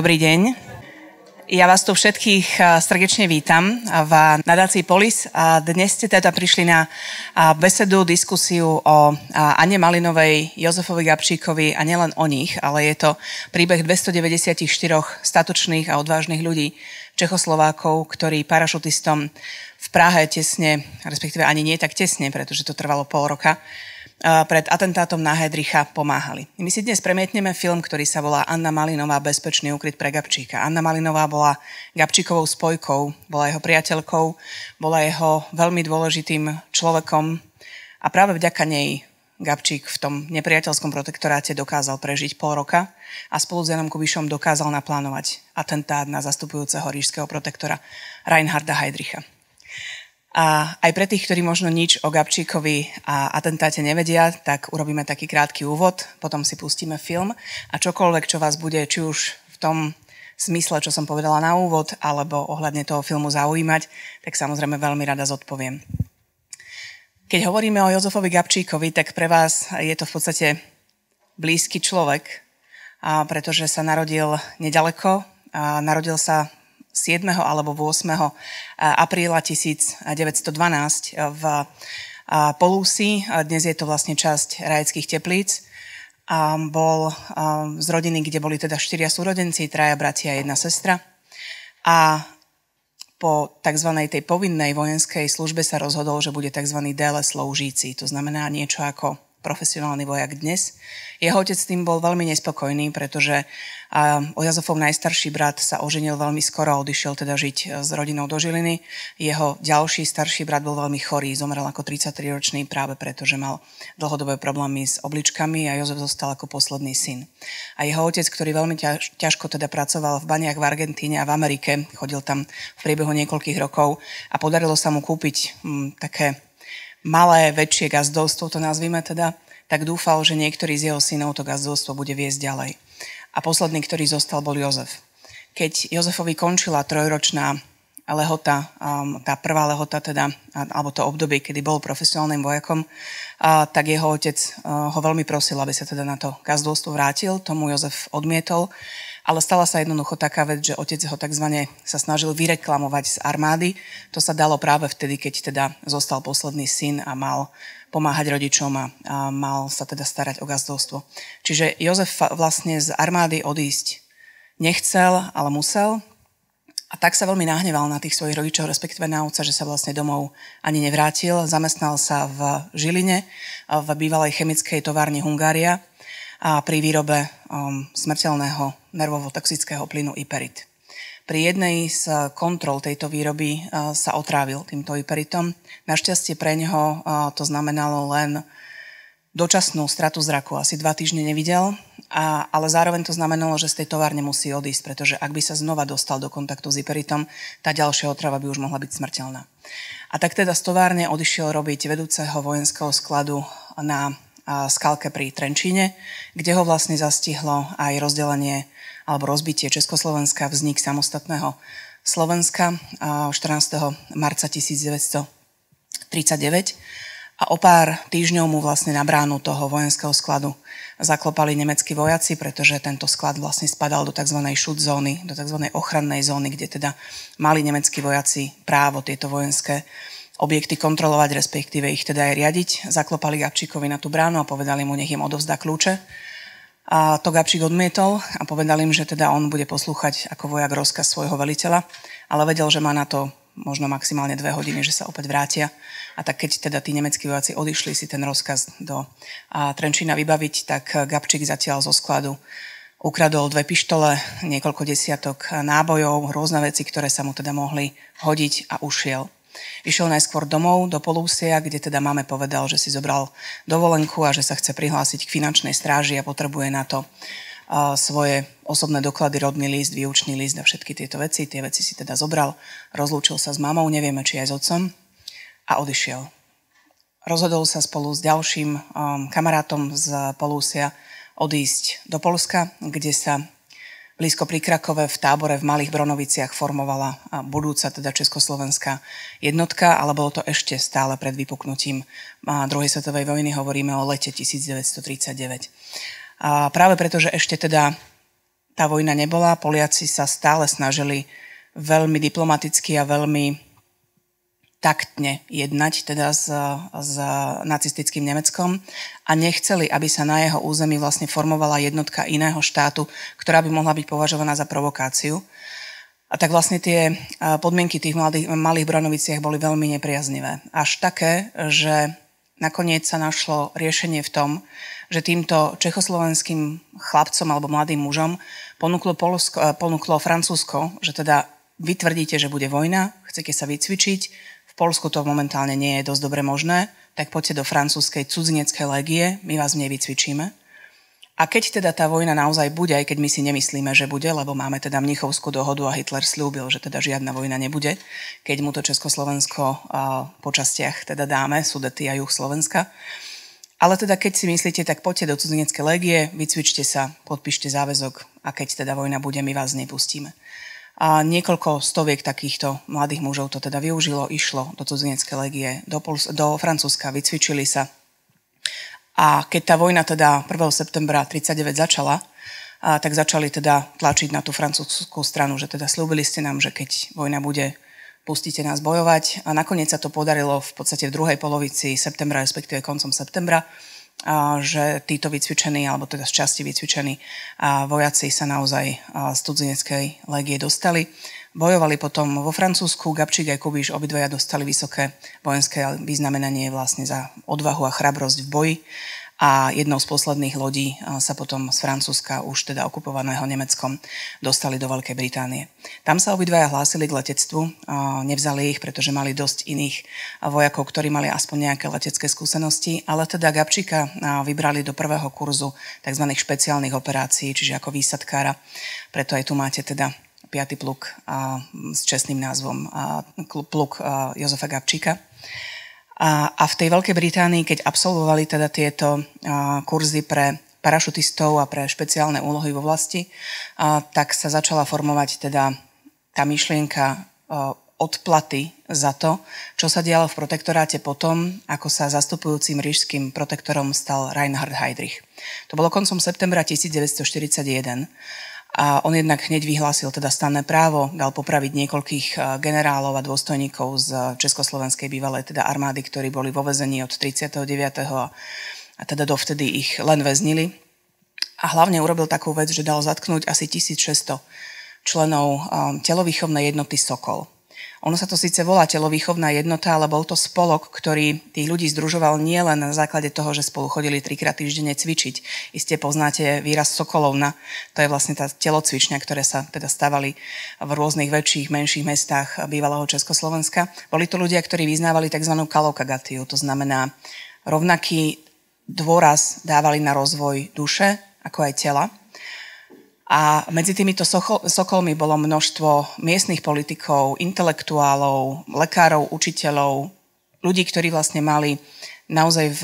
Dobrý deň. Ja vás tu všetkých srdečne vítam v nadácii Polis. Dnes ste teda prišli na besedu, diskusiu o Anne Malinovej, Jozefovi Gabčíkovi a nielen o nich, ale je to príbeh 294 statočných a odvážnych ľudí, Čechoslovákov, ktorí parašutistom v Prahe tesne, respektíve ani nie tak tesne, pretože to trvalo pol roka, pred atentátom na Hedricha pomáhali. My si dnes premietneme film, ktorý sa volá Anna Malinová Bezpečný úkryt pre Gabčíka. Anna Malinová bola Gabčíkovou spojkou, bola jeho priateľkou, bola jeho veľmi dôležitým človekom a práve vďaka nej Gabčík v tom nepriateľskom protektoráte dokázal prežiť pol roka a spolu s Janom Kubišom dokázal naplánovať atentát na zastupujúceho rížského protektora Reinharda Heydricha. A aj pre tých, ktorí možno nič o Gabčíkovi a atentáte nevedia, tak urobíme taký krátky úvod, potom si pustíme film a čokoľvek, čo vás bude, či už v tom smysle, čo som povedala na úvod, alebo ohľadne toho filmu zaujímať, tak samozrejme veľmi rada zodpoviem. Keď hovoríme o Jozefovi Gabčíkovi, tak pre vás je to v podstate blízky človek, pretože sa narodil nedaleko, narodil sa 7. alebo 8. apríla 1912 v Polúsi. Dnes je to vlastne časť rajeckých teplíc. Bol z rodiny, kde boli teda štyria súrodenci, traja bratia a jedna sestra. A po tzv. tej povinnej vojenskej službe sa rozhodol, že bude tzv. DL sloužíci. To znamená niečo ako profesionálny vojak dnes. Jeho otec s tým bol veľmi nespokojný, pretože Ojazofov najstarší brat sa oženil veľmi skoro a odišiel teda žiť e, s rodinou do Žiliny. Jeho ďalší starší brat bol veľmi chorý, zomrel ako 33-ročný práve preto, že mal dlhodobé problémy s obličkami a Jozef zostal ako posledný syn. A jeho otec, ktorý veľmi ťaž, ťažko teda pracoval v baniach v Argentíne a v Amerike, chodil tam v priebehu niekoľkých rokov a podarilo sa mu kúpiť m, také malé, väčšie gazdovstvo, to nazvime teda, tak dúfal, že niektorý z jeho synov to gazdovstvo bude viesť ďalej a posledný, ktorý zostal, bol Jozef. Keď Jozefovi končila trojročná lehota, um, tá prvá lehota teda, alebo to obdobie, kedy bol profesionálnym vojakom, tak jeho otec uh, ho veľmi prosil, aby sa teda na to gazdolstvo vrátil. Tomu Jozef odmietol, ale stala sa jednoducho taká vec, že otec ho tzv. sa snažil vyreklamovať z armády. To sa dalo práve vtedy, keď teda zostal posledný syn a mal pomáhať rodičom a, mal sa teda starať o gazdovstvo. Čiže Jozef vlastne z armády odísť nechcel, ale musel. A tak sa veľmi nahneval na tých svojich rodičov, respektíve na otca, že sa vlastne domov ani nevrátil. Zamestnal sa v Žiline, v bývalej chemickej továrni Hungária a pri výrobe um, smrteľného nervovo-toxického plynu Iperit. Pri jednej z kontrol tejto výroby eh, sa otrávil týmto hyperitom. Našťastie pre neho eh, to znamenalo len dočasnú stratu zraku. Asi dva týždne nevidel, a, ale zároveň to znamenalo, že z tej továrne musí odísť, pretože ak by sa znova dostal do kontaktu s hyperitom, tá ďalšia otrava by už mohla byť smrteľná. A tak teda z továrne odišiel robiť vedúceho vojenského skladu na skalke pri Trenčíne, kde ho vlastne zastihlo aj rozdelenie alebo rozbitie Československa, vznik samostatného Slovenska 14. marca 1939 a o pár týždňov mu vlastne na bránu toho vojenského skladu zaklopali nemeckí vojaci, pretože tento sklad vlastne spadal do tzv. šut zóny, do tzv. ochrannej zóny, kde teda mali nemeckí vojaci právo tieto vojenské objekty kontrolovať, respektíve ich teda aj riadiť. Zaklopali Gabčíkovi na tú bránu a povedali mu, nech im odovzdá kľúče a to Gabčík odmietol a povedal im, že teda on bude poslúchať ako vojak rozkaz svojho veliteľa, ale vedel, že má na to možno maximálne dve hodiny, že sa opäť vrátia. A tak keď teda tí nemeckí vojaci odišli si ten rozkaz do Trenčína vybaviť, tak Gabčík zatiaľ zo skladu ukradol dve pištole, niekoľko desiatok nábojov, rôzne veci, ktoré sa mu teda mohli hodiť a ušiel. Išiel najskôr domov do Polúsia, kde teda máme povedal, že si zobral dovolenku a že sa chce prihlásiť k finančnej stráži a potrebuje na to svoje osobné doklady, rodný list, výučný list a všetky tieto veci. Tie veci si teda zobral, rozlúčil sa s mamou, nevieme, či aj s otcom a odišiel. Rozhodol sa spolu s ďalším kamarátom z Polúsia odísť do Polska, kde sa blízko pri Krakove v tábore v Malých Bronoviciach formovala budúca teda československá jednotka, ale bolo to ešte stále pred vypuknutím druhej svetovej vojny, hovoríme o lete 1939. A práve preto, že ešte teda tá vojna nebola. Poliaci sa stále snažili veľmi diplomaticky a veľmi taktne jednať teda s, s nacistickým Nemeckom a nechceli, aby sa na jeho území vlastne formovala jednotka iného štátu, ktorá by mohla byť považovaná za provokáciu. A tak vlastne tie podmienky tých mladých, malých Branoviciach boli veľmi nepriaznivé. Až také, že nakoniec sa našlo riešenie v tom, že týmto čechoslovenským chlapcom alebo mladým mužom ponúklo, Polsko, ponúklo Francúzsko, že teda vy tvrdíte, že bude vojna, chcete sa vycvičiť, v Polsku to momentálne nie je dosť dobre možné, tak poďte do francúzskej cudzineckej legie, my vás nevycvičíme. A keď teda tá vojna naozaj bude, aj keď my si nemyslíme, že bude, lebo máme teda Mnichovskú dohodu a Hitler slúbil, že teda žiadna vojna nebude, keď mu to Československo po častiach teda dáme, Sudety a juh Slovenska. Ale teda keď si myslíte, tak poďte do cudzineckej legie, vycvičte sa, podpíšte záväzok a keď teda vojna bude, my vás nepustíme. A niekoľko stoviek takýchto mladých mužov to teda využilo, išlo do cudzineckej legie, do, Pols- do Francúzska, vycvičili sa. A keď tá vojna teda 1. septembra 39 začala, a tak začali teda tlačiť na tú francúzskú stranu, že teda slúbili ste nám, že keď vojna bude, pustíte nás bojovať. A nakoniec sa to podarilo v podstate v druhej polovici septembra, respektíve koncom septembra že títo vycvičení, alebo teda z časti vycvičení vojaci sa naozaj z cudzineckej legie dostali. Bojovali potom vo Francúzsku, Gabčík aj Kubiš obidvaja dostali vysoké vojenské vyznamenanie vlastne za odvahu a chrabrosť v boji a jednou z posledných lodí sa potom z Francúzska, už teda okupovaného Nemeckom, dostali do Veľkej Británie. Tam sa obidvaja hlásili k letectvu, nevzali ich, pretože mali dosť iných vojakov, ktorí mali aspoň nejaké letecké skúsenosti, ale teda Gabčíka vybrali do prvého kurzu tzv. špeciálnych operácií, čiže ako výsadkára. Preto aj tu máte teda 5. pluk s čestným názvom pluk Jozefa Gabčíka. A, a v tej Veľkej Británii, keď absolvovali teda tieto a, kurzy pre parašutistov a pre špeciálne úlohy vo vlasti, a, tak sa začala formovať teda tá myšlienka a, odplaty za to, čo sa dialo v protektoráte potom, ako sa zastupujúcim rížským protektorom stal Reinhard Heydrich. To bolo koncom septembra 1941 a on jednak hneď vyhlásil teda stanné právo, dal popraviť niekoľkých e, generálov a dôstojníkov z Československej bývalej teda armády, ktorí boli vo vezení od 39. a, a teda dovtedy ich len väznili. A hlavne urobil takú vec, že dal zatknúť asi 1600 členov um, telovýchovnej jednoty Sokol. Ono sa to síce volá telovýchovná jednota, ale bol to spolok, ktorý tých ľudí združoval nielen na základe toho, že spolu chodili trikrát týždenne cvičiť. Iste poznáte výraz Sokolovna, to je vlastne tá telocvičňa, ktoré sa teda stavali v rôznych väčších, menších mestách bývalého Československa. Boli to ľudia, ktorí vyznávali tzv. kalokagatiu, to znamená rovnaký dôraz dávali na rozvoj duše, ako aj tela a medzi týmito sokolmi bolo množstvo miestnych politikov, intelektuálov, lekárov, učiteľov, ľudí, ktorí vlastne mali naozaj v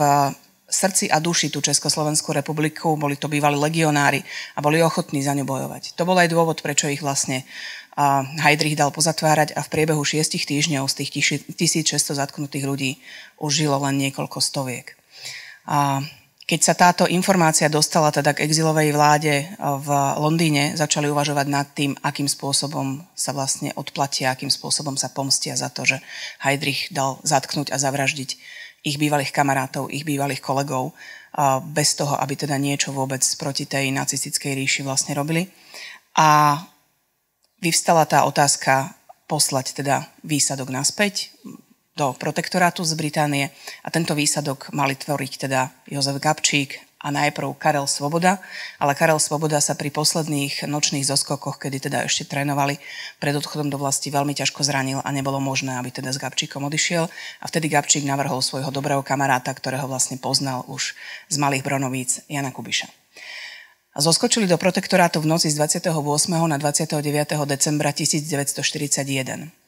srdci a duši tú Československú republiku, boli to bývali legionári a boli ochotní za ňu bojovať. To bol aj dôvod, prečo ich vlastne Heidrich dal pozatvárať a v priebehu šiestich týždňov z tých 1600 zatknutých ľudí už žilo len niekoľko stoviek. A keď sa táto informácia dostala teda k exilovej vláde eh, v Londýne, začali uvažovať nad tým, akým spôsobom sa vlastne odplatia, akým spôsobom sa pomstia za to, že Heidrich dal zatknúť a zavraždiť ich bývalých kamarátov, ich bývalých kolegov, eh, bez toho, aby teda niečo vôbec proti tej nacistickej ríši vlastne robili. A vyvstala tá otázka poslať teda výsadok naspäť, do protektorátu z Británie a tento výsadok mali tvoriť teda Jozef Gabčík a najprv Karel Svoboda, ale Karel Svoboda sa pri posledných nočných zoskokoch, kedy teda ešte trénovali pred odchodom do vlasti, veľmi ťažko zranil a nebolo možné, aby teda s Gabčíkom odišiel a vtedy Gabčík navrhol svojho dobrého kamaráta, ktorého vlastne poznal už z Malých Bronovíc, Jana Kubiša. Zoskočili do protektorátu v noci z 28. na 29. decembra 1941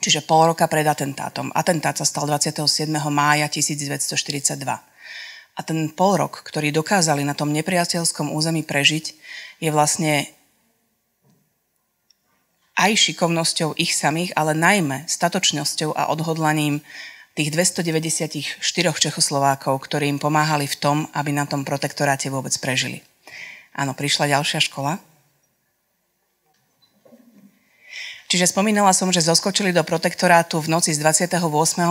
čiže pol roka pred atentátom. Atentát sa stal 27. mája 1942. A ten pol rok, ktorý dokázali na tom nepriateľskom území prežiť, je vlastne aj šikovnosťou ich samých, ale najmä statočnosťou a odhodlaním tých 294 Čechoslovákov, ktorí im pomáhali v tom, aby na tom protektoráte vôbec prežili. Áno, prišla ďalšia škola Čiže spomínala som, že zoskočili do protektorátu v noci z 28.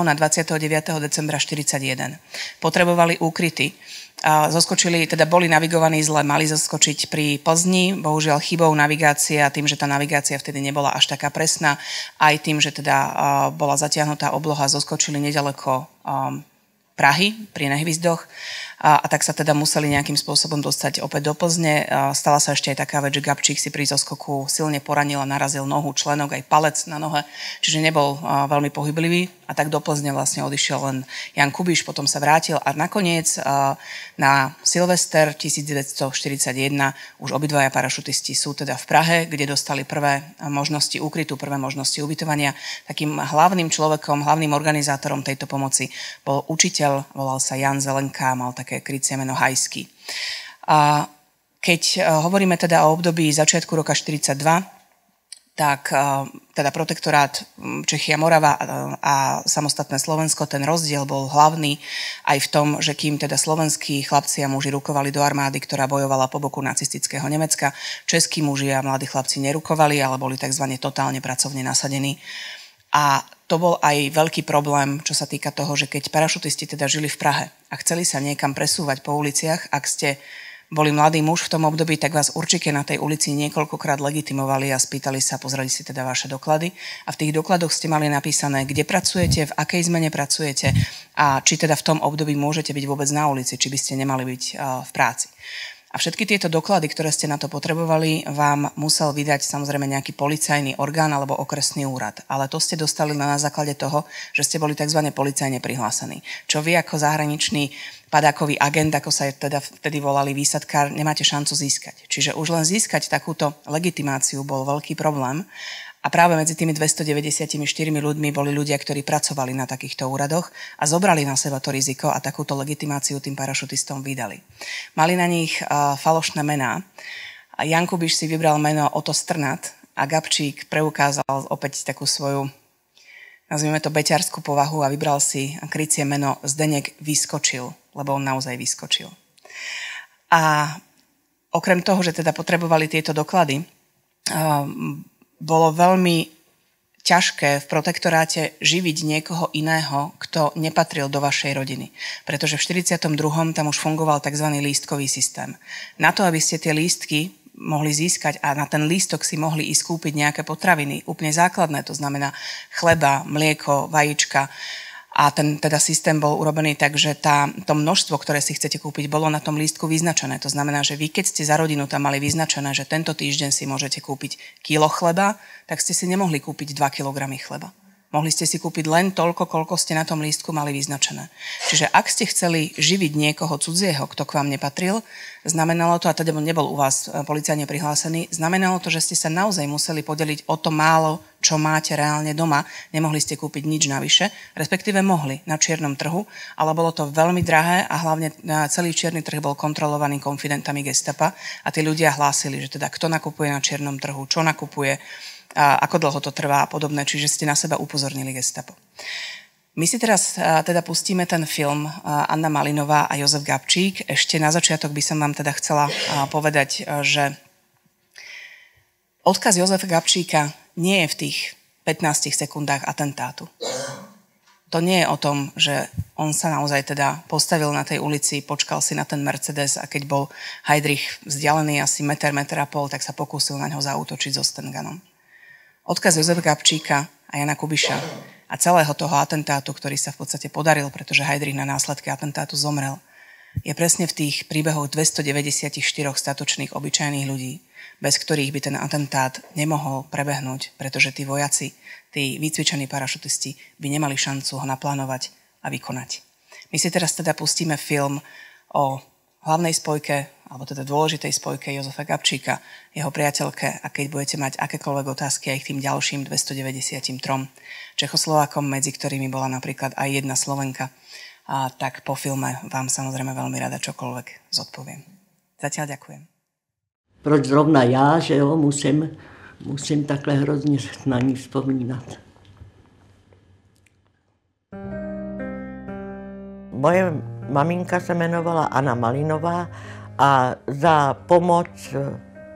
na 29. decembra 41. Potrebovali úkryty. Zoskočili, teda boli navigovaní zle, mali zoskočiť pri Plzni, bohužiaľ chybou navigácia, tým, že tá navigácia vtedy nebola až taká presná, aj tým, že teda bola zatiahnutá obloha, zoskočili nedaleko Prahy pri Nehvizdoch a, a tak sa teda museli nejakým spôsobom dostať opäť do Plzne. A stala sa ešte aj taká vec, že Gabčík si pri zoskoku silne poranil a narazil nohu, členok aj palec na nohe, čiže nebol a, veľmi pohyblivý a tak do Plzne vlastne odišiel len Jan Kubiš, potom sa vrátil a nakoniec a, na Silvester 1941 už obidvaja parašutisti sú teda v Prahe, kde dostali prvé možnosti úkrytu, prvé možnosti ubytovania. Takým hlavným človekom, hlavným organizátorom tejto pomoci bol učiteľ, volal sa Jan Zelenka, mal také také krycie meno Hajsky. A keď e, hovoríme teda o období začiatku roka 42, tak e, teda protektorát Čechia Morava a samostatné Slovensko, ten rozdiel bol hlavný aj v tom, že kým teda slovenskí chlapci a muži rukovali do armády, ktorá bojovala po boku nacistického Nemecka, českí muži a mladí chlapci nerukovali, ale boli tzv. totálne pracovne nasadení. A to bol aj veľký problém, čo sa týka toho, že keď parašutisti teda žili v Prahe a chceli sa niekam presúvať po uliciach, ak ste boli mladý muž v tom období, tak vás určite na tej ulici niekoľkokrát legitimovali a spýtali sa, pozreli si teda vaše doklady a v tých dokladoch ste mali napísané, kde pracujete, v akej zmene pracujete a či teda v tom období môžete byť vôbec na ulici, či by ste nemali byť v práci. A všetky tieto doklady, ktoré ste na to potrebovali, vám musel vydať samozrejme nejaký policajný orgán alebo okresný úrad. Ale to ste dostali na základe toho, že ste boli tzv. policajne prihlásení. Čo vy ako zahraničný padákový agent, ako sa teda vtedy volali výsadkár, nemáte šancu získať. Čiže už len získať takúto legitimáciu bol veľký problém a práve medzi tými 294 ľuďmi boli ľudia, ktorí pracovali na takýchto úradoch a zobrali na seba to riziko a takúto legitimáciu tým parašutistom vydali. Mali na nich uh, falošné mená. Jan si vybral meno Oto Strnat a Gabčík preukázal opäť takú svoju nazvime to beťarskú povahu a vybral si krycie meno Zdenek Vyskočil, lebo on naozaj vyskočil. A okrem toho, že teda potrebovali tieto doklady, bolo veľmi ťažké v protektoráte živiť niekoho iného, kto nepatril do vašej rodiny. Pretože v 42. tam už fungoval tzv. lístkový systém. Na to, aby ste tie lístky mohli získať a na ten lístok si mohli ísť kúpiť nejaké potraviny, úplne základné, to znamená chleba, mlieko, vajíčka, a ten teda systém bol urobený tak, že tá, to množstvo, ktoré si chcete kúpiť, bolo na tom lístku vyznačené. To znamená, že vy keď ste za rodinu tam mali vyznačené, že tento týždeň si môžete kúpiť kilo chleba, tak ste si nemohli kúpiť 2 kg chleba. Mohli ste si kúpiť len toľko, koľko ste na tom lístku mali vyznačené. Čiže ak ste chceli živiť niekoho cudzieho, kto k vám nepatril, znamenalo to, a teda nebol u vás e, policajne prihlásený, znamenalo to, že ste sa naozaj museli podeliť o to málo, čo máte reálne doma. Nemohli ste kúpiť nič navyše, respektíve mohli na čiernom trhu, ale bolo to veľmi drahé a hlavne e, celý čierny trh bol kontrolovaný konfidentami gestapa a tí ľudia hlásili, že teda kto nakupuje na čiernom trhu, čo nakupuje, a ako dlho to trvá a podobné, čiže ste na seba upozornili gestapo. My si teraz teda pustíme ten film Anna Malinová a Jozef Gabčík. Ešte na začiatok by som vám teda chcela povedať, že odkaz Jozefa Gabčíka nie je v tých 15 sekundách atentátu. To nie je o tom, že on sa naozaj teda postavil na tej ulici, počkal si na ten Mercedes a keď bol Heidrich vzdialený asi meter, meter a pol, tak sa pokúsil na ňo zautočiť so Stenganom. Odkaz Jozefa Gabčíka a Jana Kubiša a celého toho atentátu, ktorý sa v podstate podaril, pretože Heidrich na následky atentátu zomrel, je presne v tých príbehoch 294 statočných obyčajných ľudí, bez ktorých by ten atentát nemohol prebehnúť, pretože tí vojaci, tí vycvičení parašutisti by nemali šancu ho naplánovať a vykonať. My si teraz teda pustíme film o hlavnej spojke, alebo teda dôležitej spojke Jozefa Gabčíka, jeho priateľke a keď budete mať akékoľvek otázky aj k tým ďalším 293 Čechoslovákom, medzi ktorými bola napríklad aj jedna Slovenka, a tak po filme vám samozrejme veľmi rada čokoľvek zodpoviem. Zatiaľ ďakujem. Proč zrovna já, že jo, musím, musím takhle hrozně na ní vzpomínat. Moje Maminka se jmenovala Anna Malinová a za pomoc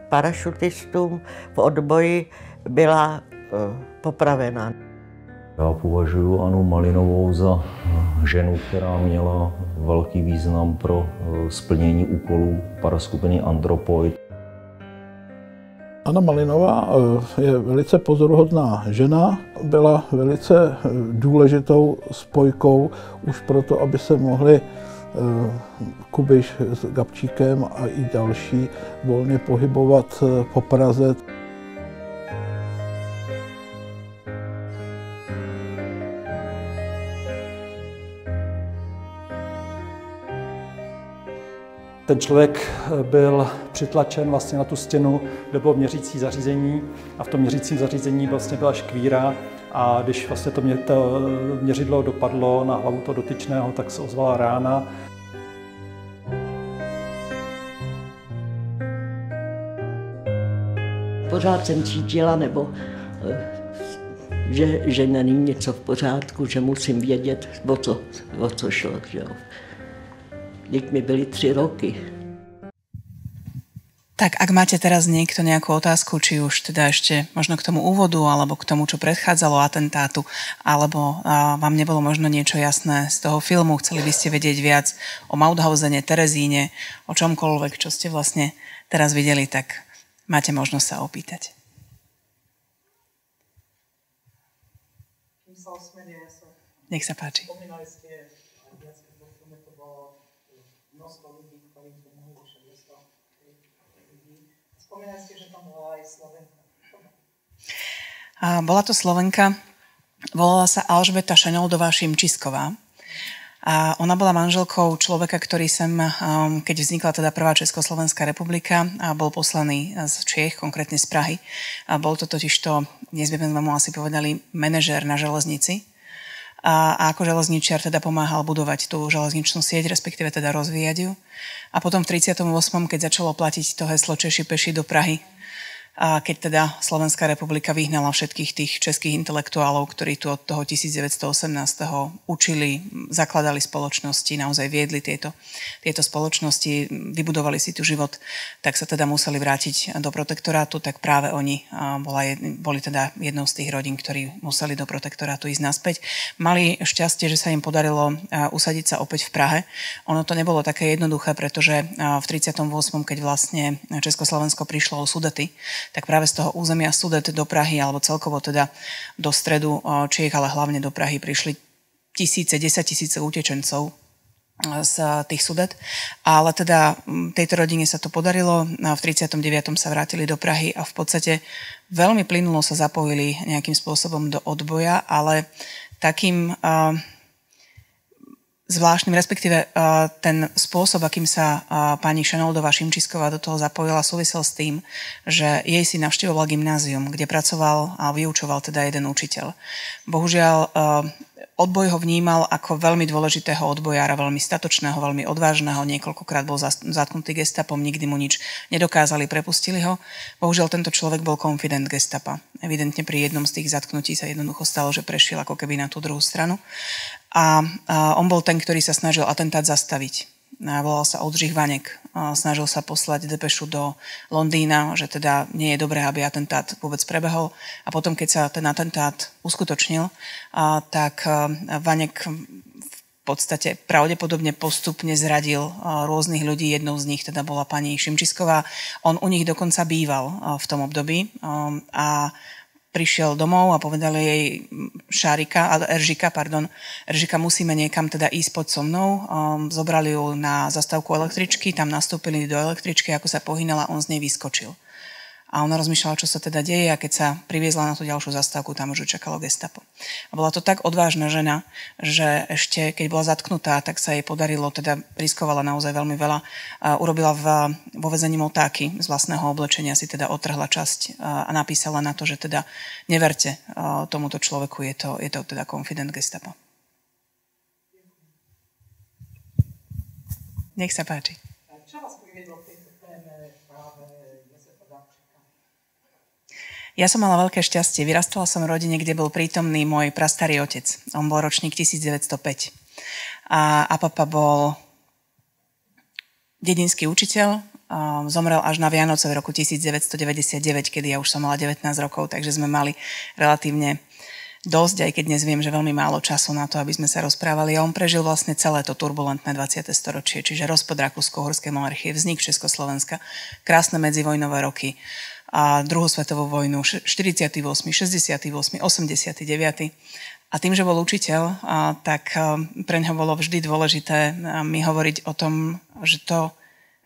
parašutistům v odboji byla popravená. Já považuji Anu Malinovou za ženu, která měla velký význam pro splnění úkolů paraskupiny Andropoid. Anna Malinová eh, je velice pozoruhodná žena, byla velice eh, důležitou spojkou už proto, aby se mohli eh, Kubiš s Gabčíkem a i další volně pohybovat po Praze. Ten člověk eh, byl přitlačen vlastně na tu stěnu, kde bylo měřící zařízení a v tom měřícím zařízení vlastně byla škvíra a když vlastně to, mě, to měřidlo dopadlo na hlavu toho dotyčného, tak se ozvala rána. Pořád jsem cítila, nebo eh, že, že není něco v pořádku, že musím vědět, o co, o co šlo. Že jo. Teď mi byly tři roky. Tak ak máte teraz niekto nejakú otázku, či už teda ešte možno k tomu úvodu, alebo k tomu, čo predchádzalo atentátu, alebo a, vám nebolo možno niečo jasné z toho filmu, chceli by ste vedieť viac o Mauthausene, Terezíne, o čomkoľvek, čo ste vlastne teraz videli, tak máte možnosť sa opýtať. Nech sa páči. Spomínali ste Spomínali ste, že tam bola aj Slovenka. A bola to Slovenka, volala sa Alžbeta Šenoldová Šimčisková. A ona bola manželkou človeka, ktorý sem, um, keď vznikla teda prvá Československá republika, a bol poslaný z Čiech, konkrétne z Prahy. A bol to totiž to, dnes by sme mu asi povedali, manažér na železnici. A, a ako železničiar teda pomáhal budovať tú železničnú sieť, respektíve teda rozvíjať ju. A potom v 38. keď začalo platiť to heslo Češi peši do Prahy, a keď teda Slovenská republika vyhnala všetkých tých českých intelektuálov, ktorí tu od toho 1918. učili, zakladali spoločnosti, naozaj viedli tieto, tieto spoločnosti, vybudovali si tu život, tak sa teda museli vrátiť do protektorátu, tak práve oni bola, boli teda jednou z tých rodín, ktorí museli do protektorátu ísť naspäť. Mali šťastie, že sa im podarilo usadiť sa opäť v Prahe. Ono to nebolo také jednoduché, pretože v 38. keď vlastne Československo prišlo o Sudety, tak práve z toho územia Sudet do Prahy, alebo celkovo teda do stredu Čiech, ale hlavne do Prahy prišli tisíce, desať tisíce utečencov z tých sudet. Ale teda tejto rodine sa to podarilo. V 39. sa vrátili do Prahy a v podstate veľmi plynulo sa zapojili nejakým spôsobom do odboja, ale takým zvláštnym, respektíve ten spôsob, akým sa pani Šenoldová Šimčisková do toho zapojila, súvisel s tým, že jej si navštevoval gymnázium, kde pracoval a vyučoval teda jeden učiteľ. Bohužiaľ, odboj ho vnímal ako veľmi dôležitého odbojára, veľmi statočného, veľmi odvážneho, niekoľkokrát bol zatknutý gestapom, nikdy mu nič nedokázali, prepustili ho. Bohužiaľ, tento človek bol konfident gestapa. Evidentne pri jednom z tých zatknutí sa jednoducho stalo, že prešiel ako keby na tú druhú stranu a, on bol ten, ktorý sa snažil atentát zastaviť. Volal sa Oldřich Vanek. snažil sa poslať depešu do Londýna, že teda nie je dobré, aby atentát vôbec prebehol. A potom, keď sa ten atentát uskutočnil, tak Vanek v podstate pravdepodobne postupne zradil rôznych ľudí. Jednou z nich teda bola pani Šimčisková. On u nich dokonca býval v tom období a prišiel domov a povedali jej Šárika, Eržika, pardon, Eržika, musíme niekam teda ísť pod so mnou. Um, zobrali ju na zastávku električky, tam nastúpili do električky, ako sa pohynala, on z nej vyskočil. A ona rozmýšľala, čo sa teda deje a keď sa priviezla na tú ďalšiu zastávku, tam už čakalo gestapo. A bola to tak odvážna žena, že ešte keď bola zatknutá, tak sa jej podarilo, teda riskovala naozaj veľmi veľa. A urobila v, vo vezení motáky z vlastného oblečenia, si teda otrhla časť a, napísala na to, že teda neverte tomuto človeku, je to, je to teda konfident gestapo. Nech sa páči. Čo vás priviedlo k tejto téme Ja som mala veľké šťastie. Vyrastala som v rodine, kde bol prítomný môj prastarý otec. On bol ročník 1905. A, a papa bol dedinský učiteľ zomrel až na Vianoce v roku 1999, kedy ja už som mala 19 rokov, takže sme mali relatívne dosť, aj keď dnes viem, že veľmi málo času na to, aby sme sa rozprávali. A on prežil vlastne celé to turbulentné 20. storočie, čiže rozpad Rakúsko-Horskej monarchie, vznik Československa, krásne medzivojnové roky, a druhú svetovú vojnu, 48., 68., 89. A tým, že bol učiteľ, tak pre ňo bolo vždy dôležité mi hovoriť o tom, že to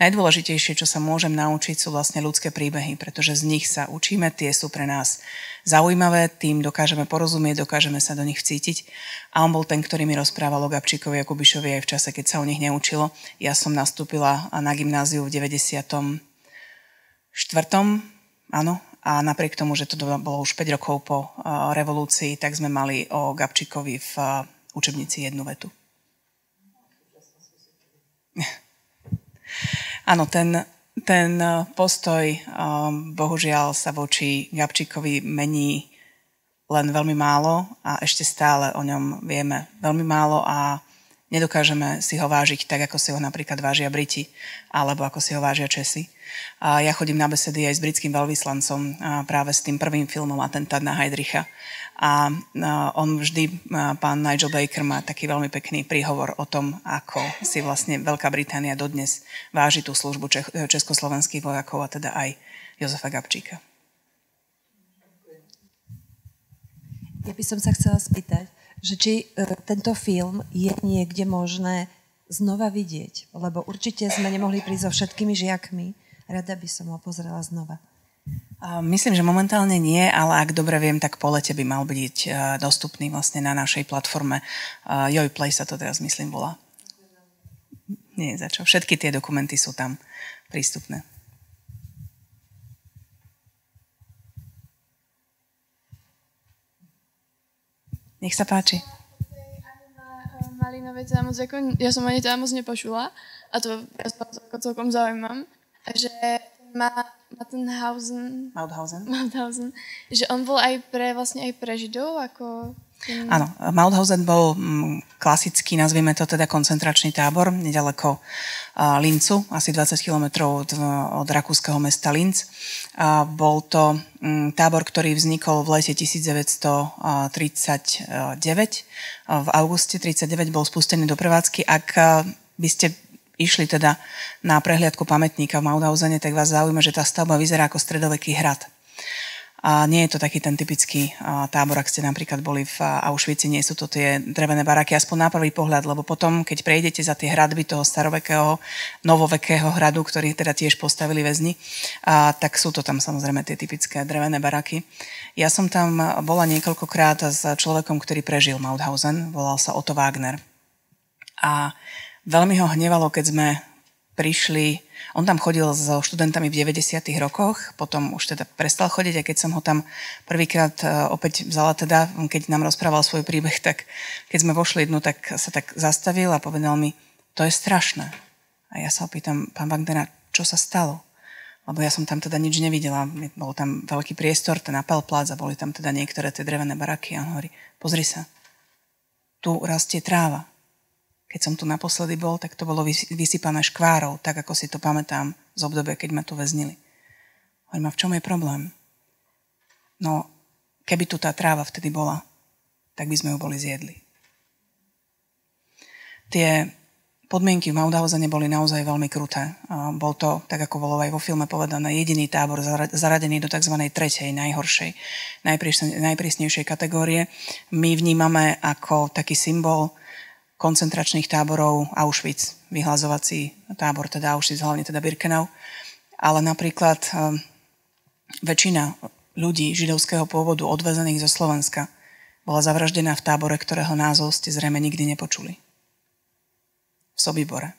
najdôležitejšie, čo sa môžem naučiť, sú vlastne ľudské príbehy, pretože z nich sa učíme, tie sú pre nás zaujímavé, tým dokážeme porozumieť, dokážeme sa do nich vcítiť. A on bol ten, ktorý mi rozprával o Gabčíkovi a Kubišovi aj v čase, keď sa o nich neučilo. Ja som nastúpila na gymnáziu v 94. Áno, a napriek tomu, že to bolo už 5 rokov po revolúcii, tak sme mali o Gabčíkovi v učebnici jednu vetu. Áno, ten, ten postoj bohužiaľ sa voči Gabčíkovi mení len veľmi málo a ešte stále o ňom vieme veľmi málo a nedokážeme si ho vážiť tak, ako si ho napríklad vážia Briti alebo ako si ho vážia Česi. A ja chodím na besedy aj s britským veľvyslancom práve s tým prvým filmom Atentát na Heidricha. A on vždy, pán Nigel Baker, má taký veľmi pekný príhovor o tom, ako si vlastne Veľká Británia dodnes váži tú službu československých vojakov a teda aj Jozefa Gabčíka. Ja by som sa chcela spýtať, že či e, tento film je niekde možné znova vidieť, lebo určite sme nemohli prísť so všetkými žiakmi. Rada by som ho pozrela znova. Myslím, že momentálne nie, ale ak dobre viem, tak po lete by mal byť e, dostupný vlastne na našej platforme. Joj Play sa to teraz myslím volá. Nie, za čo. Všetky tie dokumenty sú tam prístupné. Nech sa páči. Malinové teda moc, ako, ja som ani teda moc nepočula a to ja celkom zaujímam. Že má Mattenhausen, Mauthausen. Mauthausen, že on bol aj pre, vlastne aj pre Židov, ako... Áno, Mauthausen bol mm, klasický, nazvieme to teda koncentračný tábor, nedaleko Lincu, asi 20 kilometrov od, od rakúskeho mesta Linz. Bol to mm, tábor, ktorý vznikol v lete 1939. V auguste 1939 bol spustený do prevádzky. Ak by ste išli teda na prehliadku pamätníka v Maudhausene, tak vás zaujíma, že tá stavba vyzerá ako stredoveký hrad. A nie je to taký ten typický tábor, ak ste napríklad boli v Auschwitzi, nie sú to tie drevené baraky, aspoň na prvý pohľad, lebo potom, keď prejdete za tie hradby toho starovekého, novovekého hradu, ktorý teda tiež postavili väzni, a, tak sú to tam samozrejme tie typické drevené baraky. Ja som tam bola niekoľkokrát s človekom, ktorý prežil Mauthausen, volal sa Otto Wagner. A Veľmi ho hnevalo, keď sme prišli, on tam chodil so študentami v 90. rokoch, potom už teda prestal chodiť a keď som ho tam prvýkrát e, opäť vzala teda, keď nám rozprával svoj príbeh, tak keď sme vošli jednu, tak sa tak zastavil a povedal mi, to je strašné. A ja sa opýtam, pán Wagnera, čo sa stalo? Lebo ja som tam teda nič nevidela. Bol tam veľký priestor, ten Apple Plaza, boli tam teda niektoré tie drevené baraky a on hovorí, pozri sa, tu rastie tráva keď som tu naposledy bol, tak to bolo vysypané škvárov, tak ako si to pamätám z obdobia, keď ma tu väznili. Hovorím, a v čom je problém? No, keby tu tá tráva vtedy bola, tak by sme ju boli zjedli. Tie podmienky v Maudhausene boli naozaj veľmi kruté. Bol to, tak ako bolo aj vo filme povedané, jediný tábor zaradený do tzv. tretej, najhoršej, najprísnejšej kategórie. My vnímame ako taký symbol koncentračných táborov Auschwitz, vyhlazovací tábor, teda Auschwitz, hlavne teda Birkenau. Ale napríklad um, väčšina ľudí židovského pôvodu odvezených zo Slovenska bola zavraždená v tábore, ktorého názov ste zrejme nikdy nepočuli. V Sobibore.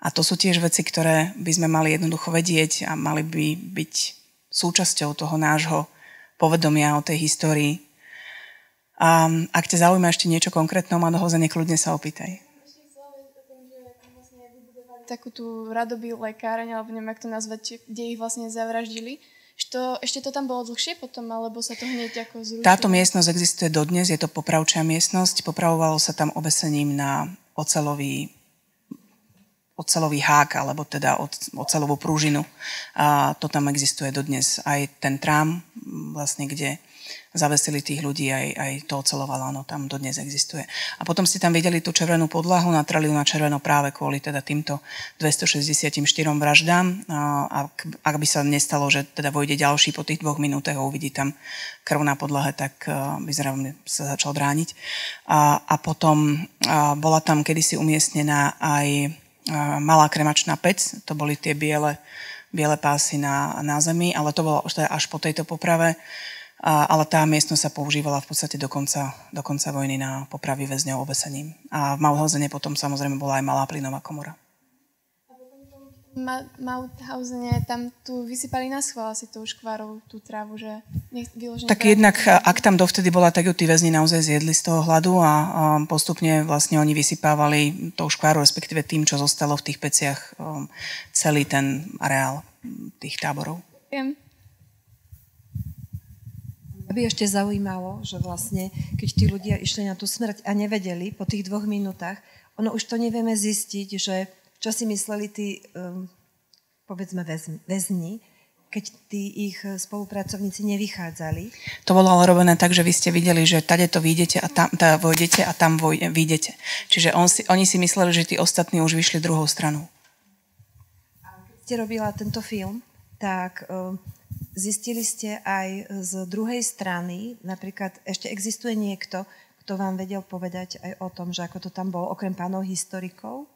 A to sú tiež veci, ktoré by sme mali jednoducho vedieť a mali by byť súčasťou toho nášho povedomia o tej histórii a ak ťa zaujíma ešte niečo konkrétne o Madohoze, nekľudne sa opýtaj. Takú tú radobý lekáreň, alebo neviem, ako to nazvať, kde ich vlastne zavraždili. Što, ešte to tam bolo dlhšie potom, alebo sa to hneď ako zrušilo? Táto miestnosť existuje dodnes, je to popravčia miestnosť. Popravovalo sa tam obesením na ocelový ocelový hák, alebo teda ocelovú prúžinu. A to tam existuje dodnes. Aj ten trám, vlastne, kde zavesili tých ľudí, aj, aj to ocelovalo, áno, tam dodnes existuje. A potom ste tam videli tú červenú podlahu, natrali ju na červeno práve kvôli teda týmto 264 vraždám. A ak, ak by sa nestalo, že teda vojde ďalší po tých dvoch minútach a uvidí tam krv na podlahe, tak by zrejme sa začal brániť. A, a potom a bola tam kedysi umiestnená aj malá kremačná pec, to boli tie biele, biele pásy na, na zemi, ale to bolo až po tejto poprave a, ale tá miestnosť sa používala v podstate do konca, do konca vojny na popravy väzňov obesením. A v Mauthausene potom samozrejme bola aj malá plynová komora. Ma- Mauthausene tam tu vysypali na schvál asi tou škvárou tú trávu, že nech, vyložené... Tak jednak, ak tam dovtedy bola, tak ju tí väzni naozaj zjedli z toho hladu a, a postupne vlastne oni vysypávali tou škvárou, respektíve tým, čo zostalo v tých peciach, um, celý ten areál tých táborov. Viem. Aby ešte zaujímalo, že vlastne, keď tí ľudia išli na tú smrť a nevedeli po tých dvoch minútach, ono už to nevieme zistiť, že čo si mysleli tí, um, povedzme, väzni, keď tí ich spolupracovníci nevychádzali. To bolo ale robené tak, že vy ste videli, že tade to vyjdete a tam tá, vojdete a tam vyjdete. Čiže on si, oni si mysleli, že tí ostatní už vyšli druhou stranou. A keď ste robila tento film, tak um, Zistili ste aj z druhej strany, napríklad ešte existuje niekto, kto vám vedel povedať aj o tom, že ako to tam bolo, okrem pánov historikov?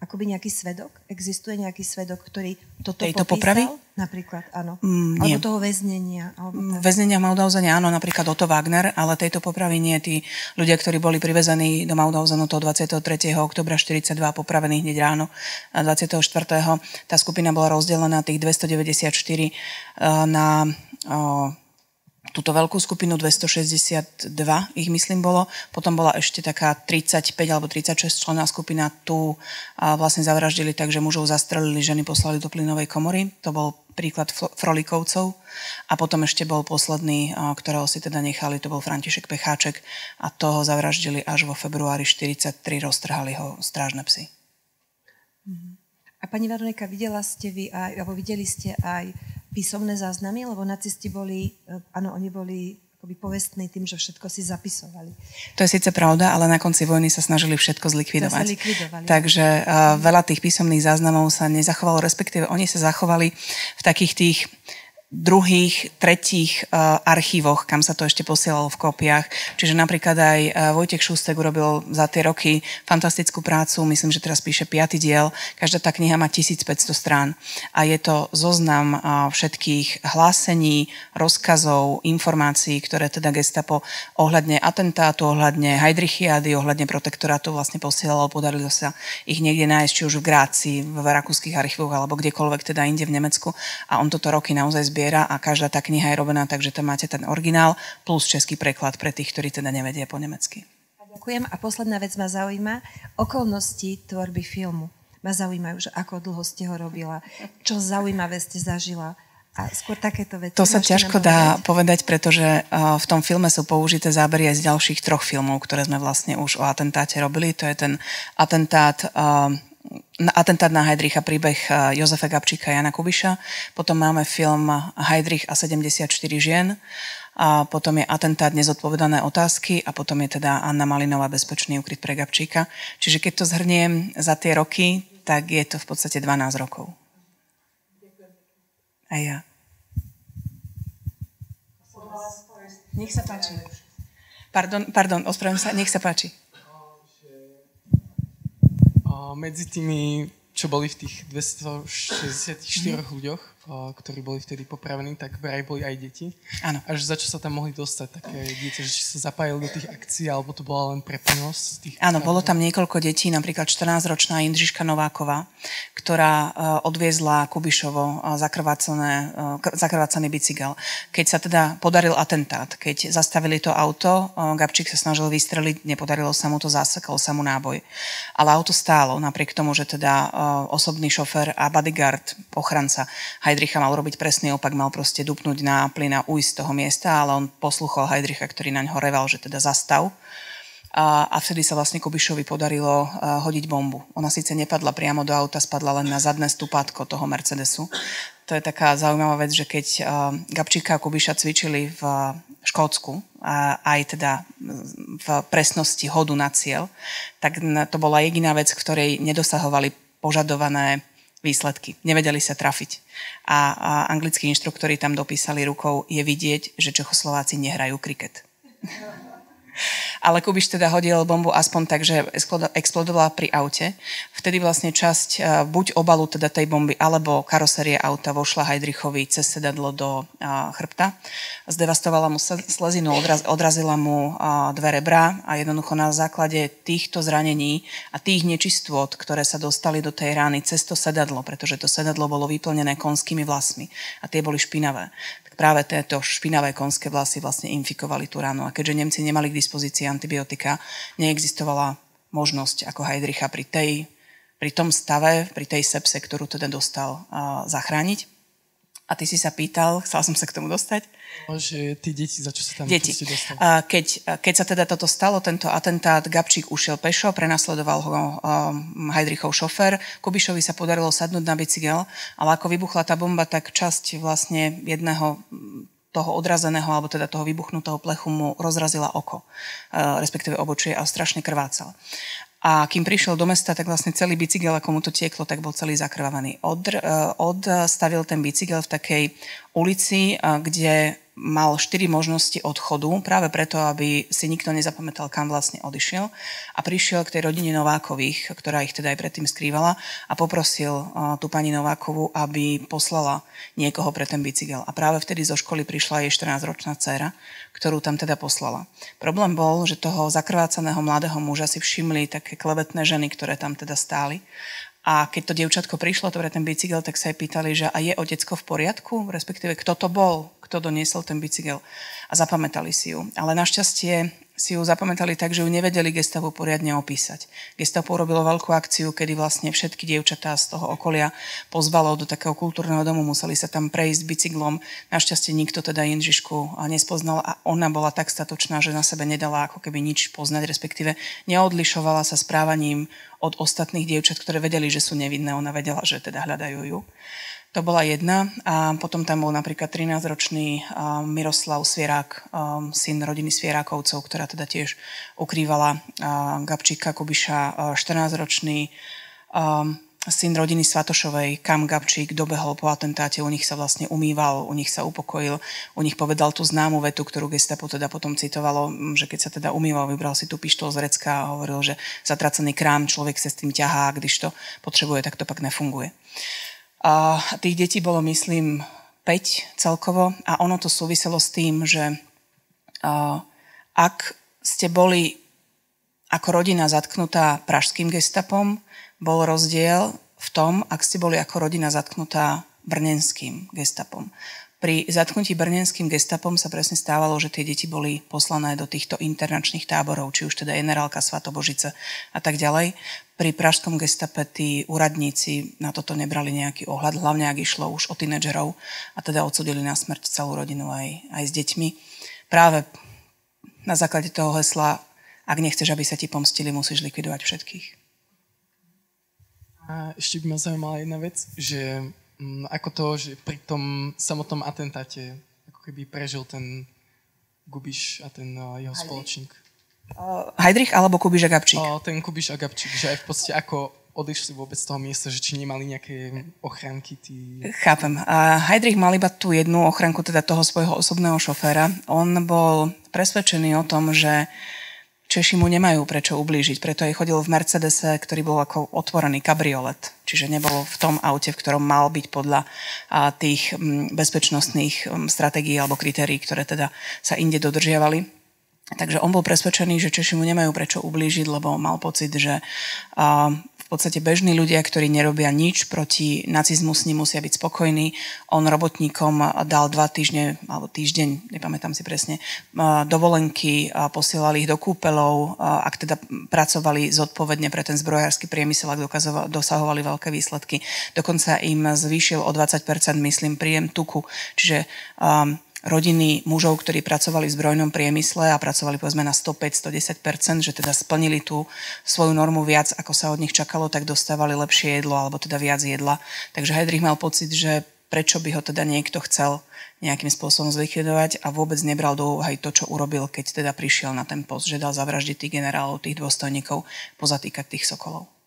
Akoby nejaký svedok? Existuje nejaký svedok, ktorý toto Tejto popísal? popravy? Napríklad, áno. Mm, nie. Alebo toho väznenia. Alebo tak. Väznenia v Maudhausene áno, napríklad Otto Wagner, ale tejto popravy nie. Tí ľudia, ktorí boli privezení do Maudhausenu toho 23. oktobra 42 popravení hneď ráno 24. Tá skupina bola rozdelená tých 294 eh, na túto veľkú skupinu 262, ich myslím bolo. Potom bola ešte taká 35 alebo 36 člená skupina. Tu vlastne zavraždili tak, že mužov zastrelili, ženy poslali do plynovej komory. To bol príklad Frolikovcov. A potom ešte bol posledný, ktorého si teda nechali, to bol František Pecháček a toho zavraždili až vo februári 43, roztrhali ho strážne psy. A pani Veronika, videla ste vy aj, alebo videli ste aj písomné záznamy, lebo nacisti boli, e, áno, oni boli akoby povestní tým, že všetko si zapisovali. To je síce pravda, ale na konci vojny sa snažili všetko zlikvidovať. Sa likvidovali. Takže uh, veľa tých písomných záznamov sa nezachovalo, respektíve oni sa zachovali v takých tých druhých, tretích uh, archívoch, kam sa to ešte posielalo v kópiách. Čiže napríklad aj uh, Vojtek Šustek urobil za tie roky fantastickú prácu, myslím, že teraz píše piaty diel. Každá tá kniha má 1500 strán a je to zoznam uh, všetkých hlásení, rozkazov, informácií, ktoré teda gestapo ohľadne atentátu, ohľadne Heidrichiady, ohľadne protektorátu vlastne posielalo, podarilo sa ich niekde nájsť, či už v Grácii, v rakúskych archívoch alebo kdekoľvek teda inde v Nemecku a on toto roky naozaj zbiera zbiera a každá tá kniha je robená tak, že tam máte ten originál plus český preklad pre tých, ktorí teda nevedia po nemecky. Ďakujem. A posledná vec ma zaujíma. Okolnosti tvorby filmu ma zaujímajú, že ako dlho ste ho robila, čo zaujímavé ste zažila. A skôr takéto veci. To sa ťažko dá povedať, pretože v tom filme sú použité zábery aj z ďalších troch filmov, ktoré sme vlastne už o atentáte robili. To je ten atentát atentát na Heidricha, príbeh eh, Jozefa Gabčíka a Jana Kubiša. Potom máme film Heidrich a 74 žien. A potom je atentát nezodpovedané otázky a potom je teda Anna Malinová bezpečný ukryt pre Gabčíka. Čiže keď to zhrniem za tie roky, tak je to v podstate 12 rokov. A ja. Nech sa páči. Pardon, pardon, ospravedlňujem sa, nech sa páči medzi tými, čo boli v tých 264 mm. ľuďoch, ktorí boli vtedy popravení, tak vraj boli aj deti. Áno. A že za čo sa tam mohli dostať také dieťa, že sa zapájali do tých akcií, alebo to bola len preplnosť tých... Áno, bolo tam niekoľko detí, napríklad 14-ročná Indřiška Nováková, ktorá uh, odviezla Kubišovo zakrvácané, uh, zakrvácaný bicykel. Keď sa teda podaril atentát, keď zastavili to auto, Gabčík sa snažil vystreliť, nepodarilo sa mu to, zasekol sa mu náboj. Ale auto stálo, napriek tomu, že teda osobný šofer a bodyguard, ochranca, Heidricha mal robiť presný opak, mal proste dupnúť na plyn a ujsť z toho miesta, ale on posluchol Heidricha, ktorý na ňo reval, že teda zastav. a, a vtedy sa vlastne Kubišovi podarilo uh, hodiť bombu. Ona síce nepadla priamo do auta, spadla len na zadné stupátko toho Mercedesu. To je taká zaujímavá vec, že keď uh, Gabčíka a Kubiša cvičili v Škótsku, a aj teda v presnosti hodu na cieľ, tak to bola jediná vec, ktorej nedosahovali požadované výsledky. Nevedeli sa trafiť. A, a anglickí inštruktori tam dopísali rukou, je vidieť, že Čechoslováci nehrajú kriket. Ale Kubiš teda hodil bombu aspoň tak, že explodovala pri aute. Vtedy vlastne časť e, buď obalu teda tej bomby, alebo karosérie auta vošla Heidrichovi cez sedadlo do e, chrbta. Zdevastovala mu slezinu, odraz, odrazila mu e, dve rebra a jednoducho na základe týchto zranení a tých nečistôt, ktoré sa dostali do tej rány cez to sedadlo, pretože to sedadlo bolo vyplnené konskými vlasmi a tie boli špinavé práve tieto špinavé konské vlasy vlastne infikovali tú ránu. A keďže Nemci nemali k dispozícii antibiotika, neexistovala možnosť ako Heidricha pri, tej, pri tom stave, pri tej sepse, ktorú teda dostal, zachrániť. A ty si sa pýtal, chcela som sa k tomu dostať? Že tí deti, za čo sa tam deti. dostali? Keď, keď sa teda toto stalo, tento atentát, Gabčík ušiel pešo, prenasledoval ho um, Heidrichov šofér, Kubišovi sa podarilo sadnúť na bicykel, ale ako vybuchla tá bomba, tak časť vlastne jedného toho odrazeného, alebo teda toho vybuchnutého plechu mu rozrazila oko, respektíve obočie a strašne krvácal. A kým prišiel do mesta, tak vlastne celý bicykel, ako mu to tieklo, tak bol celý zakrvavaný. Od, e, odstavil ten bicykel v takej ulici, e, kde mal štyri možnosti odchodu, práve preto, aby si nikto nezapamätal, kam vlastne odišiel. A prišiel k tej rodine Novákových, ktorá ich teda aj predtým skrývala a poprosil tú pani Novákovu, aby poslala niekoho pre ten bicykel. A práve vtedy zo školy prišla jej 14-ročná dcéra, ktorú tam teda poslala. Problém bol, že toho zakrvácaného mladého muža si všimli také klevetné ženy, ktoré tam teda stáli a keď to dievčatko prišlo to ten bicykel, tak sa jej pýtali, že a je otecko v poriadku, respektíve kto to bol, kto doniesol ten bicykel? A zapamätali si ju. Ale našťastie si ju zapamätali tak, že ju nevedeli gestavu poriadne opísať. Gestapo urobilo veľkú akciu, kedy vlastne všetky dievčatá z toho okolia pozvalo do takého kultúrneho domu, museli sa tam prejsť bicyklom. Našťastie nikto teda Jindřišku nespoznal a ona bola tak statočná, že na sebe nedala ako keby nič poznať, respektíve neodlišovala sa správaním od ostatných dievčat, ktoré vedeli, že sú nevinné. Ona vedela, že teda hľadajú ju. To bola jedna. A potom tam bol napríklad 13-ročný Miroslav Svierák, syn rodiny Svierákovcov, ktorá teda tiež ukrývala Gabčíka Kubiša, 14-ročný syn rodiny Svatošovej, kam Gabčík dobehol po atentáte, u nich sa vlastne umýval, u nich sa upokojil, u nich povedal tú známu vetu, ktorú gestapo teda potom citovalo, že keď sa teda umýval, vybral si tú pištol z recka a hovoril, že zatracený krám človek sa s tým ťahá, když to potrebuje, tak to pak nefunguje. Tých detí bolo, myslím, 5 celkovo a ono to súviselo s tým, že ak ste boli ako rodina zatknutá pražským gestapom, bol rozdiel v tom, ak ste boli ako rodina zatknutá brnenským gestapom. Pri zatknutí brnenským gestapom sa presne stávalo, že tie deti boli poslané do týchto internačných táborov, či už teda generálka Svatobožice a tak ďalej. Pri pražskom gestape tí úradníci na toto nebrali nejaký ohľad, hlavne ak išlo už o tínedžerov a teda odsudili na smrť celú rodinu aj, aj s deťmi. Práve na základe toho hesla, ak nechceš, aby sa ti pomstili, musíš likvidovať všetkých. A ešte by ma zaujímala jedna vec, že ako to, že pri tom samotnom atentáte ako keby prežil ten Gubiš a ten uh, jeho Heidrich. spoločník. Uh, Heidrich alebo Kubiš a Gabčík? Uh, ten Kubiš a Gabčík, že aj v podstate ako odišli vôbec z toho miesta, že či nemali nejaké ochranky? Tí... Chápem. A Heidrich mal iba tú jednu ochranku, teda toho svojho osobného šoféra. On bol presvedčený o tom, že uh, Češi mu nemajú prečo ublížiť, preto aj chodil v Mercedese, ktorý bol ako otvorený kabriolet, čiže nebol v tom aute, v ktorom mal byť podľa tých bezpečnostných stratégií alebo kritérií, ktoré teda sa inde dodržiavali. Takže on bol presvedčený, že Češi mu nemajú prečo ublížiť, lebo mal pocit, že podstate bežní ľudia, ktorí nerobia nič proti nacizmu, s ním musia byť spokojní. On robotníkom dal dva týždne, alebo týždeň, nepamätám si presne, dovolenky, posielali ich do kúpelov, ak teda pracovali zodpovedne pre ten zbrojársky priemysel, ak dosahovali veľké výsledky. Dokonca im zvýšil o 20%, myslím, príjem tuku. Čiže um, rodiny mužov, ktorí pracovali v zbrojnom priemysle a pracovali povedzme na 105-110%, že teda splnili tú svoju normu viac, ako sa od nich čakalo, tak dostávali lepšie jedlo alebo teda viac jedla. Takže Heidrich mal pocit, že prečo by ho teda niekto chcel nejakým spôsobom zlikvidovať a vôbec nebral do úvahy to, čo urobil, keď teda prišiel na ten post, že dal zavraždiť tých generálov, tých dôstojníkov, pozatýkať tých sokolov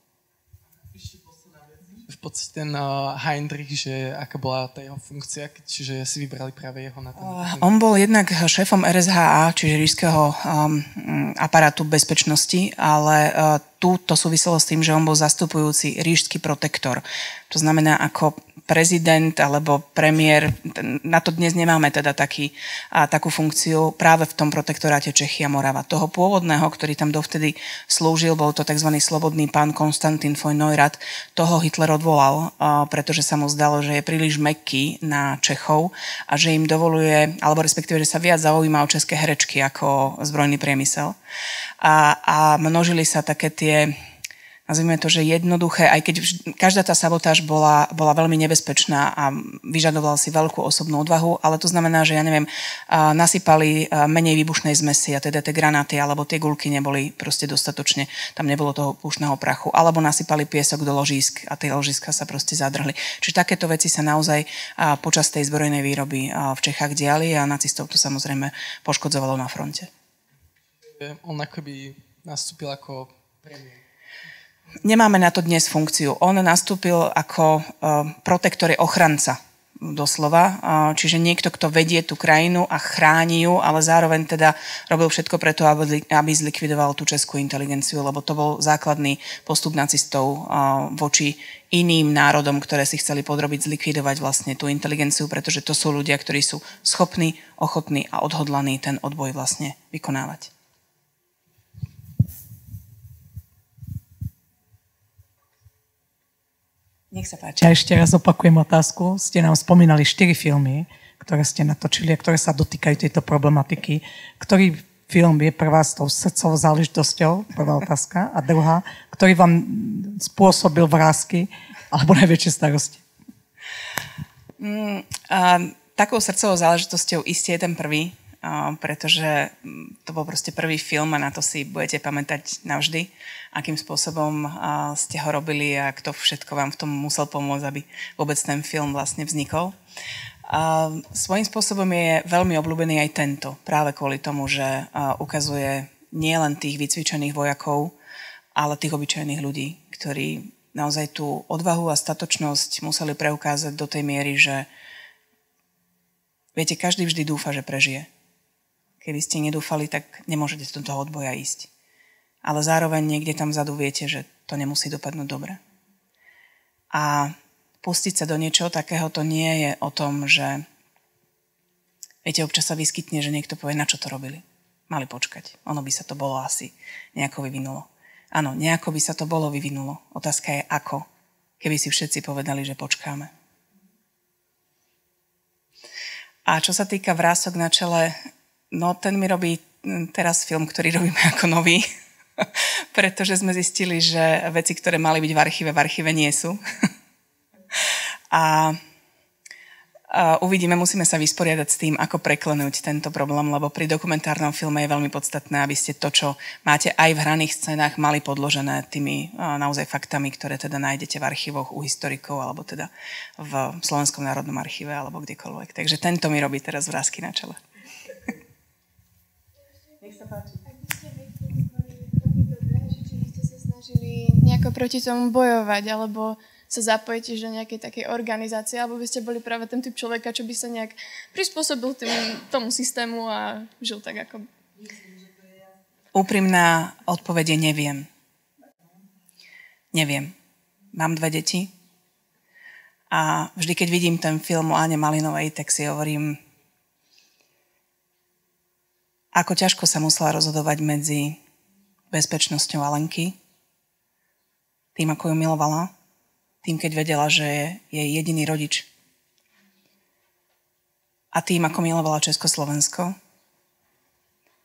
podstate ten uh, Heinrich, že aká bola tá jeho funkcia, čiže si vybrali práve jeho na ten... Uh, on bol jednak šéfom RSHA, čiže ríšského um, aparátu bezpečnosti, ale uh, tu to súviselo s tým, že on bol zastupujúci ríšský protektor. To znamená, ako prezident alebo premiér, na to dnes nemáme teda taký, a, takú funkciu práve v tom protektoráte Čechy a Morava. Toho pôvodného, ktorý tam dovtedy slúžil, bol to tzv. slobodný pán Konstantin von Neurath, toho Hitler odvolal, pretože sa mu zdalo, že je príliš mekký na Čechov a že im dovoluje, alebo respektíve, že sa viac zaujíma o české herečky ako zbrojný priemysel. A, a množili sa také tie nazvime to, že jednoduché, aj keď každá tá sabotáž bola, bola veľmi nebezpečná a vyžadovala si veľkú osobnú odvahu, ale to znamená, že ja neviem, nasypali menej výbušnej zmesi a teda tie granáty alebo tie gulky neboli proste dostatočne, tam nebolo toho púšneho prachu, alebo nasypali piesok do ložísk a tie ložiska sa proste zadrhli. Čiže takéto veci sa naozaj počas tej zbrojnej výroby v Čechách diali a nacistov to samozrejme poškodzovalo na fronte. On akoby nastúpil ako premiér nemáme na to dnes funkciu. On nastúpil ako uh, protektor, ochranca doslova, uh, čiže niekto, kto vedie tú krajinu a chráni ju, ale zároveň teda robil všetko preto, aby, zlikvidoval tú českú inteligenciu, lebo to bol základný postup nacistov uh, voči iným národom, ktoré si chceli podrobiť, zlikvidovať vlastne tú inteligenciu, pretože to sú ľudia, ktorí sú schopní, ochotní a odhodlaní ten odboj vlastne vykonávať. Nech sa páči. Ja ešte raz opakujem otázku. Ste nám spomínali štyri filmy, ktoré ste natočili a ktoré sa dotýkajú tejto problematiky. Ktorý film je pre vás tou srdcovou záležitosťou? Prvá otázka. A druhá, ktorý vám spôsobil vrázky alebo najväčšie starosti? Mm, a, takou srdcovou záležitosťou isté je ten prvý, pretože mm, to bol proste prvý film a na to si budete pamätať navždy, akým spôsobom ste ho robili a kto všetko vám v tom musel pomôcť, aby vôbec ten film vlastne vznikol. Svojím spôsobom je veľmi obľúbený aj tento, práve kvôli tomu, že ukazuje nielen tých vycvičených vojakov, ale tých obyčajných ľudí, ktorí naozaj tú odvahu a statočnosť museli preukázať do tej miery, že viete, každý vždy dúfa, že prežije Keby ste nedúfali, tak nemôžete do toho odboja ísť. Ale zároveň niekde tam vzadu viete, že to nemusí dopadnúť dobre. A pustiť sa do niečoho takého to nie je o tom, že viete, občas sa vyskytne, že niekto povie, na čo to robili. Mali počkať. Ono by sa to bolo asi nejako vyvinulo. Áno, nejako by sa to bolo vyvinulo. Otázka je ako, keby si všetci povedali, že počkáme. A čo sa týka vrások na čele, No ten mi robí mm, teraz film, ktorý robíme ako nový, pretože sme zistili, že veci, ktoré mali byť v archíve, v archíve nie sú. a, uvidíme, musíme sa vysporiadať s tým, ako preklenúť tento problém, lebo pri dokumentárnom filme je veľmi podstatné, aby ste to, čo máte aj v hraných scénách, mali podložené tými naozaj faktami, ktoré teda nájdete v archívoch u historikov, alebo teda v Slovenskom národnom archíve, alebo kdekoľvek. Takže tento mi robí teraz vrázky na čele. Nejako proti tomu bojovať, alebo sa zapojíte že nejakej takej organizácie, alebo by ste boli práve ten typ človeka, čo by sa nejak prispôsobil tým, tomu systému a žil tak ako... Úprimná odpovede neviem. Neviem. Mám dve deti a vždy, keď vidím ten film o Ane Malinovej, tak si hovorím, ako ťažko sa musela rozhodovať medzi bezpečnosťou Alenky tým, ako ju milovala, tým, keď vedela, že je jej jediný rodič. A tým, ako milovala Československo.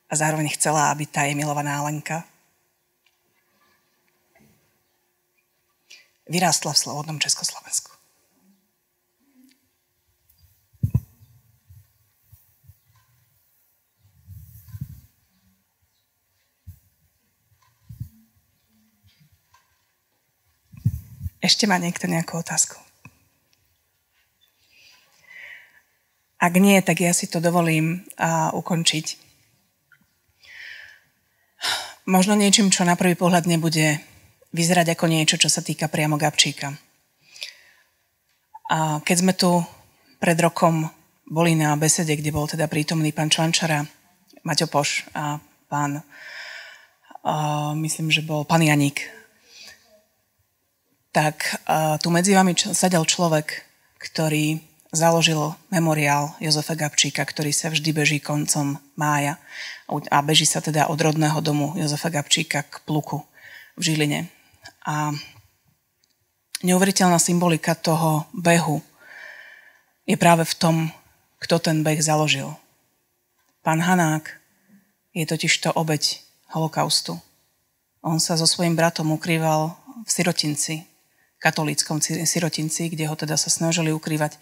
A zároveň chcela, aby tá jej milovaná Lenka vyrástla v slobodnom Československu. Ešte má niekto nejakú otázku? Ak nie, tak ja si to dovolím uh, ukončiť. Možno niečím, čo na prvý pohľad nebude vyzerať ako niečo, čo sa týka priamo Gabčíka. A keď sme tu pred rokom boli na besede, kde bol teda prítomný pán Čvančara, Maťo Poš a pán, a myslím, že bol pán Janík, tak tu medzi vami sedel človek, ktorý založil memoriál Jozefa Gabčíka, ktorý sa vždy beží koncom mája a beží sa teda od rodného domu Jozefa Gabčíka k Pluku v Žiline. A neuveriteľná symbolika toho behu je práve v tom, kto ten beh založil. Pán Hanák je totiž to obeď holokaustu. On sa so svojím bratom ukrýval v sirotinci, katolíckom sirotinci, kde ho teda sa snažili ukrývať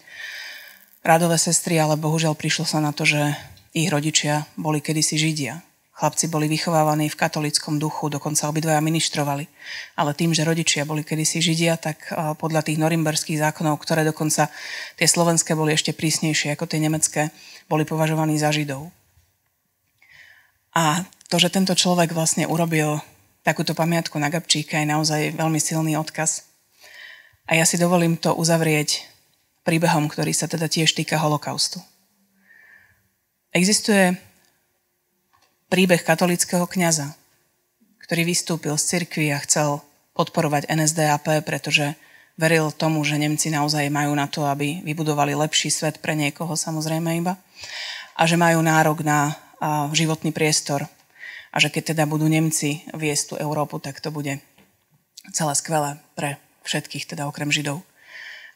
radové sestry, ale bohužiaľ prišlo sa na to, že ich rodičia boli kedysi Židia. Chlapci boli vychovávaní v katolickom duchu, dokonca obidvaja ministrovali. Ale tým, že rodičia boli kedysi Židia, tak podľa tých norimberských zákonov, ktoré dokonca tie slovenské boli ešte prísnejšie ako tie nemecké, boli považovaní za Židov. A to, že tento človek vlastne urobil takúto pamiatku na Gabčíka je naozaj veľmi silný odkaz. A ja si dovolím to uzavrieť príbehom, ktorý sa teda tiež týka holokaustu. Existuje príbeh katolického kňaza, ktorý vystúpil z cirkvi a chcel podporovať NSDAP, pretože veril tomu, že Nemci naozaj majú na to, aby vybudovali lepší svet pre niekoho, samozrejme iba, a že majú nárok na životný priestor a že keď teda budú Nemci viesť tú Európu, tak to bude celé skvelé pre všetkých, teda okrem Židov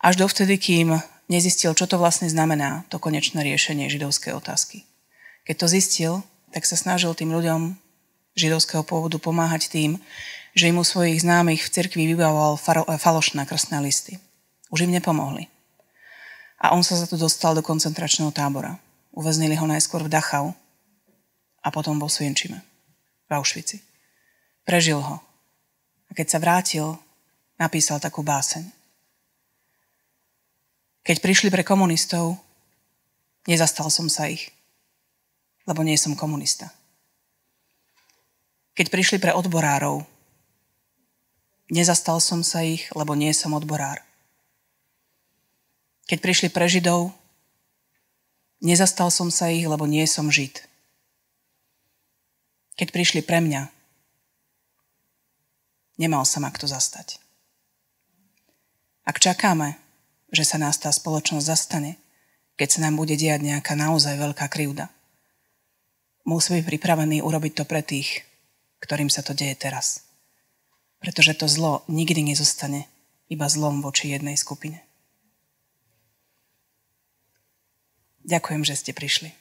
až dovtedy, kým nezistil, čo to vlastne znamená, to konečné riešenie židovskej otázky. Keď to zistil, tak sa snažil tým ľuďom židovského pôvodu pomáhať tým, že im u svojich známych v cirkvi vybavoval falošné krstné listy. Už im nepomohli. A on sa za to dostal do koncentračného tábora. Uväznili ho najskôr v Dachau a potom vo Svienčime, v Auschwitzi. Prežil ho. A keď sa vrátil, napísal takú báseň. Keď prišli pre komunistov, nezastal som sa ich, lebo nie som komunista. Keď prišli pre odborárov, nezastal som sa ich, lebo nie som odborár. Keď prišli pre Židov, nezastal som sa ich, lebo nie som Žid. Keď prišli pre mňa, nemal sa ma kto zastať. Ak čakáme, že sa nás tá spoločnosť zastane, keď sa nám bude diať nejaká naozaj veľká krivda. Musíme byť pripravení urobiť to pre tých, ktorým sa to deje teraz. Pretože to zlo nikdy nezostane iba zlom voči jednej skupine. Ďakujem, že ste prišli.